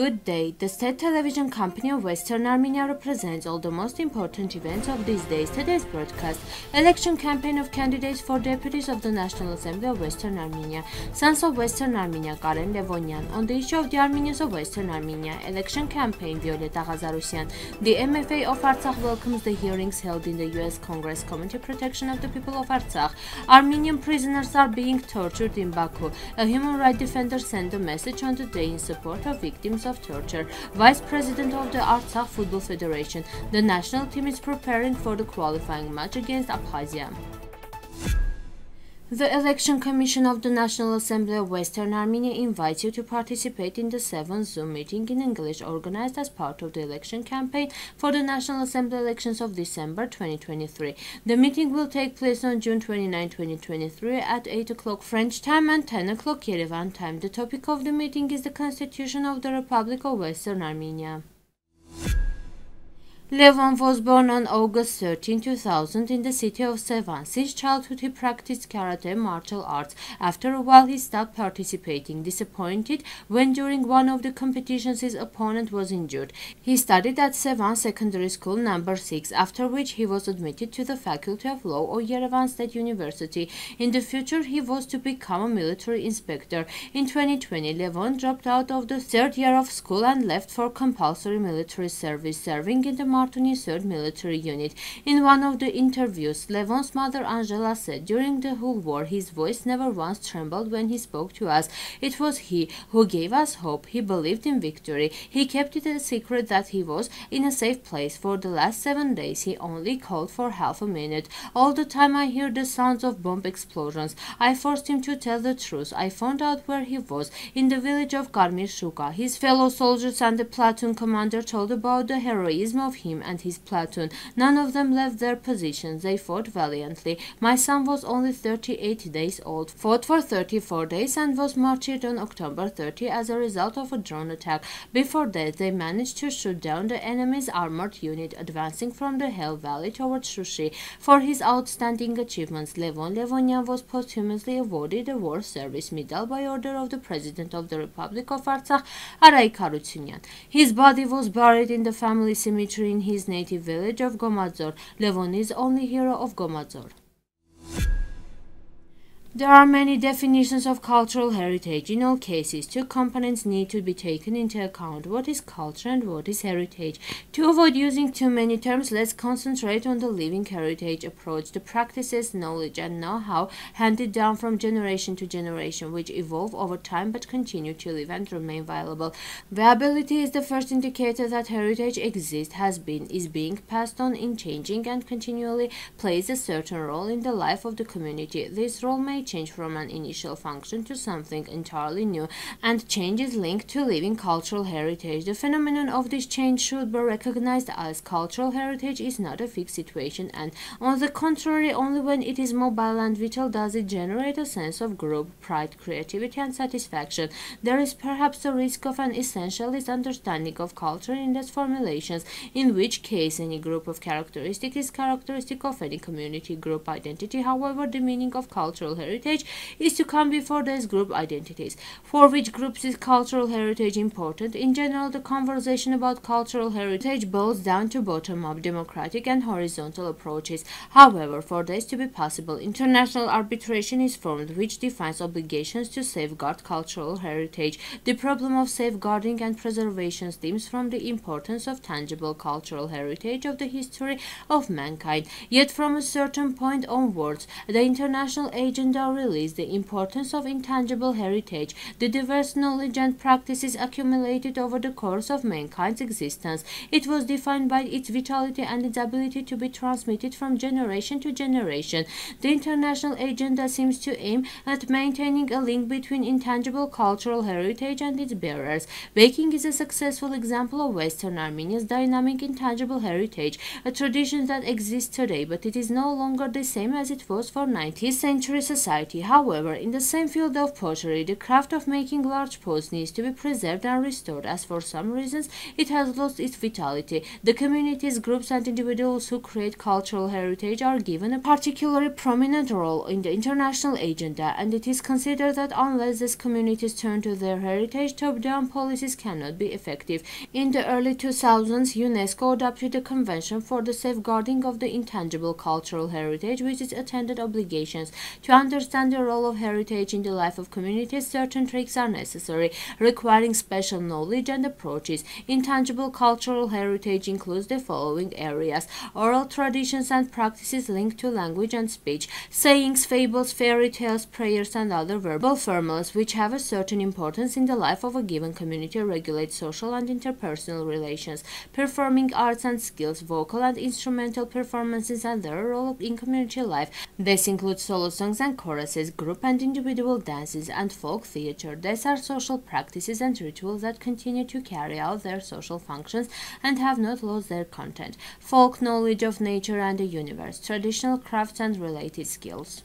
Good day. The state television company of Western Armenia represents all the most important events of these days. Today's broadcast election campaign of candidates for deputies of the National Assembly of Western Armenia. Sons of Western Armenia Karen Levonyan. On the issue of the Armenians of Western Armenia, election campaign Violetta Ghazarosyan. The MFA of Artsakh welcomes the hearings held in the US Congress Committee Protection of the People of Artsakh. Armenian prisoners are being tortured in Baku. A human rights defender sent a message on the day in support of victims of torture, Vice President of the Artsakh Football Federation. The national team is preparing for the qualifying match against Abkhazia. The Election Commission of the National Assembly of Western Armenia invites you to participate in the seventh Zoom meeting in English organized as part of the election campaign for the National Assembly elections of December 2023. The meeting will take place on June 29, 2023 at 8 o'clock French time and 10 o'clock Yerevan time. The topic of the meeting is the Constitution of the Republic of Western Armenia. Levon was born on August 13, 2000 in the city of Sevan. Since childhood he practiced karate martial arts. After a while he stopped participating, disappointed when during one of the competitions his opponent was injured. He studied at Sevan Secondary School number 6, after which he was admitted to the Faculty of Law of Yerevan State University. In the future he was to become a military inspector. In 2020, Levon dropped out of the third year of school and left for compulsory military service, serving in the Martuni 3rd Military Unit. In one of the interviews, Levon's mother Angela said during the whole war his voice never once trembled when he spoke to us. It was he who gave us hope. He believed in victory. He kept it a secret that he was in a safe place. For the last seven days he only called for half a minute. All the time I hear the sounds of bomb explosions. I forced him to tell the truth. I found out where he was, in the village of Karmir Shuka. His fellow soldiers and the platoon commander told about the heroism of him him and his platoon. None of them left their positions. They fought valiantly. My son was only 38 days old, fought for 34 days, and was martyred on October 30 as a result of a drone attack. Before that, they managed to shoot down the enemy's armored unit advancing from the Hell Valley towards Shushi. For his outstanding achievements, Levon Levonyan was posthumously awarded the War Service Medal by order of the President of the Republic of Artsakh, Araik Harutyunyan. His body was buried in the family cemetery in his native village of Gomadzor, Levon is only hero of Gomadzor. There are many definitions of cultural heritage. In all cases, two components need to be taken into account. What is culture and what is heritage? To avoid using too many terms, let's concentrate on the living heritage approach, the practices, knowledge, and know-how handed down from generation to generation, which evolve over time but continue to live and remain viable. Viability is the first indicator that heritage exists, has been, is being passed on in changing and continually plays a certain role in the life of the community. This role may change from an initial function to something entirely new, and change is linked to living cultural heritage. The phenomenon of this change should be recognized as cultural heritage is not a fixed situation, and on the contrary, only when it is mobile and vital does it generate a sense of group pride, creativity, and satisfaction. There is perhaps a risk of an essentialist understanding of culture in its formulations, in which case any group of characteristics is characteristic of any community group identity. However, the meaning of cultural heritage heritage is to come before those group identities. For which groups is cultural heritage important? In general, the conversation about cultural heritage boils down to bottom-up democratic and horizontal approaches. However, for this to be possible, international arbitration is formed which defines obligations to safeguard cultural heritage. The problem of safeguarding and preservation stems from the importance of tangible cultural heritage of the history of mankind. Yet from a certain point onwards, the international agenda shall release the importance of intangible heritage, the diverse knowledge and practices accumulated over the course of mankind's existence. It was defined by its vitality and its ability to be transmitted from generation to generation. The international agenda seems to aim at maintaining a link between intangible cultural heritage and its bearers. Baking is a successful example of Western Armenia's dynamic intangible heritage, a tradition that exists today, but it is no longer the same as it was for 19th century society society. However, in the same field of pottery, the craft of making large pots needs to be preserved and restored, as for some reasons it has lost its vitality. The communities, groups, and individuals who create cultural heritage are given a particularly prominent role in the international agenda, and it is considered that unless these communities turn to their heritage, top-down policies cannot be effective. In the early 2000s, UNESCO adopted a convention for the safeguarding of the intangible cultural heritage, which is attended obligations. To understand the role of heritage in the life of communities, certain tricks are necessary, requiring special knowledge and approaches. Intangible cultural heritage includes the following areas oral traditions and practices linked to language and speech, sayings, fables, fairy tales, prayers, and other verbal formulas which have a certain importance in the life of a given community, regulate social and interpersonal relations, performing arts and skills, vocal and instrumental performances, and their role in community life. This includes solo songs and group and individual dances, and folk theater. These are social practices and rituals that continue to carry out their social functions and have not lost their content. Folk knowledge of nature and the universe, traditional crafts and related skills.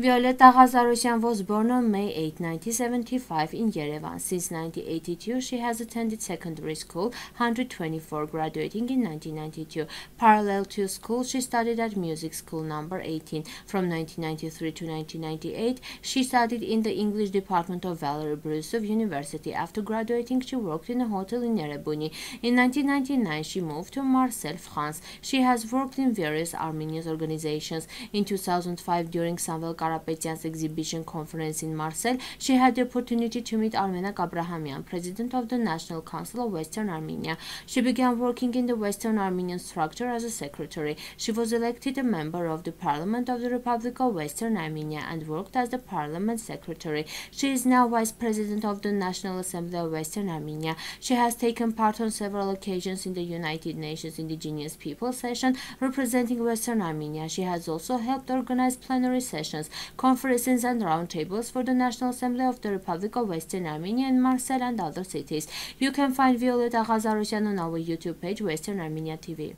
Violetta Ghazarosyan was born on May 8, 1975 in Yerevan. Since 1982, she has attended secondary school, 124, graduating in 1992. Parallel to school, she studied at Music School number 18. From 1993 to 1998, she studied in the English department of Valery Brusov University. After graduating, she worked in a hotel in Erebuni. In 1999, she moved to Marseille, France. She has worked in various Armenian organizations. In 2005, during Samvel Karapetyan's exhibition conference in Marseille, she had the opportunity to meet Armenak Abrahamyan, president of the National Council of Western Armenia. She began working in the Western Armenian structure as a secretary. She was elected a member of the Parliament of the Republic of Western Armenia and worked as the parliament secretary. She is now vice president of the National Assembly of Western Armenia. She has taken part on several occasions in the United Nations Indigenous People session representing Western Armenia. She has also helped organize plenary sessions conferences and roundtables for the National Assembly of the Republic of Western Armenia in Marseille and other cities. You can find Violetta Ghazarosyan on our YouTube page, Western Armenia TV.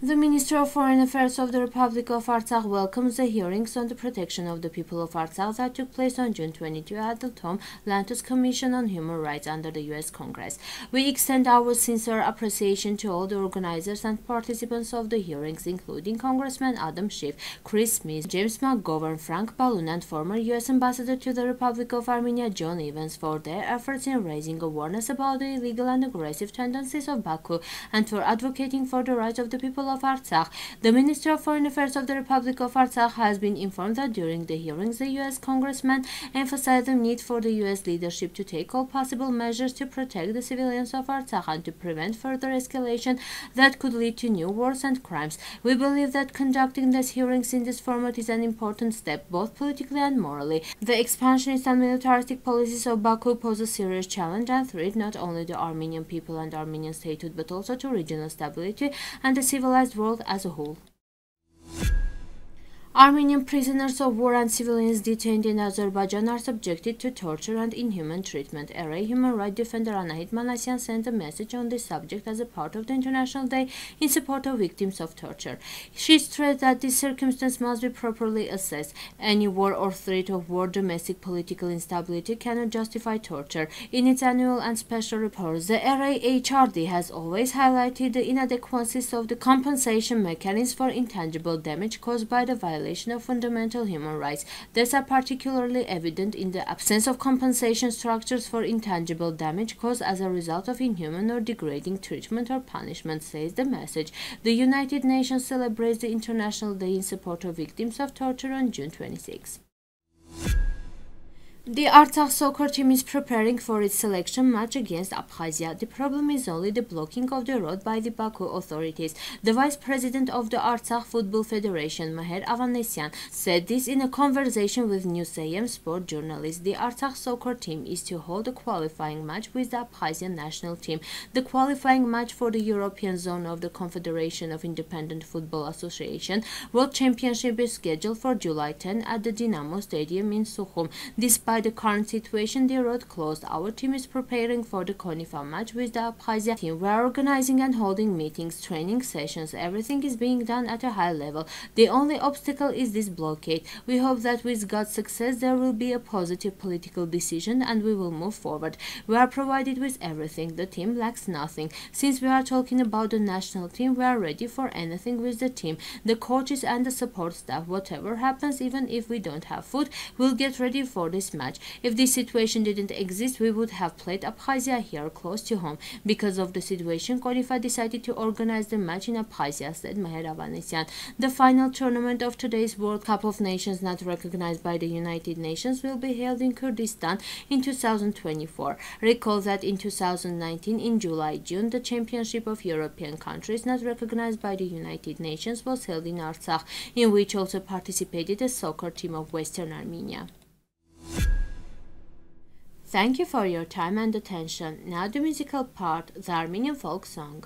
The Minister of Foreign Affairs of the Republic of Artsakh welcomes the hearings on the protection of the people of Artsakh that took place on June 22 at the Tom Lantos Commission on Human Rights under the U.S. Congress. We extend our sincere appreciation to all the organizers and participants of the hearings, including Congressman Adam Schiff, Chris Smith, James McGovern, Frank Pallone, and former U.S. Ambassador to the Republic of Armenia John Evans for their efforts in raising awareness about the illegal and aggressive tendencies of Baku and for advocating for the rights of the people of Artsakh. The Minister of Foreign Affairs of the Republic of Artsakh has been informed that during the hearings, the U.S. congressman emphasized the need for the U.S. leadership to take all possible measures to protect the civilians of Artsakh and to prevent further escalation that could lead to new wars and crimes. We believe that conducting these hearings in this format is an important step, both politically and morally. The expansionist and militaristic policies of Baku pose a serious challenge and threat not only to the Armenian people and Armenian statehood, but also to regional stability and the civilized world as a whole. Armenian prisoners of war and civilians detained in Azerbaijan are subjected to torture and inhuman treatment. RA human rights defender Anahit Manasyan sent a message on this subject as a part of the International Day in support of victims of torture. She stressed that this circumstance must be properly assessed. Any war or threat of war, domestic political instability cannot justify torture. In its annual and special reports, the RAHRD has always highlighted the inadequacies of the compensation mechanism for intangible damage caused by the violation violation of fundamental human rights. These are particularly evident in the absence of compensation structures for intangible damage caused as a result of inhuman or degrading treatment or punishment, says the message. The United Nations celebrates the International Day in support of victims of torture on June 26. The Artsakh soccer team is preparing for its selection match against Abkhazia. The problem is only the blocking of the road by the Baku authorities. The vice president of the Artsakh Football Federation, Maher Avanesian, said this in a conversation with New Newsayem sport journalists. The Artsakh soccer team is to hold a qualifying match with the Abkhazian national team. The qualifying match for the European zone of the Confederation of Independent Football Association World Championship is scheduled for July 10 at the Dinamo Stadium in Sukhum. Despite by the current situation, the road closed. Our team is preparing for the CONIFA match with the Abkhazia team. We are organizing and holding meetings, training sessions. Everything is being done at a high level. The only obstacle is this blockade. We hope that with God's success, there will be a positive political decision and we will move forward. We are provided with everything. The team lacks nothing. Since we are talking about the national team, we are ready for anything with the team. The coaches and the support staff, whatever happens, even if we don't have food, we'll get ready for this match. If this situation didn't exist, we would have played Abkhazia here close to home. Because of the situation, CONIFA decided to organize the match in Abkhazia, said Meher Avanesyan. The final tournament of today's World Cup of Nations not recognized by the United Nations will be held in Kurdistan in 2024. Recall that in 2019, in July-June, the Championship of European countries not recognized by the United Nations was held in Artsakh, in which also participated a soccer team of Western Armenia. Thank you for your time and attention. Now the musical part, the Armenian folk song.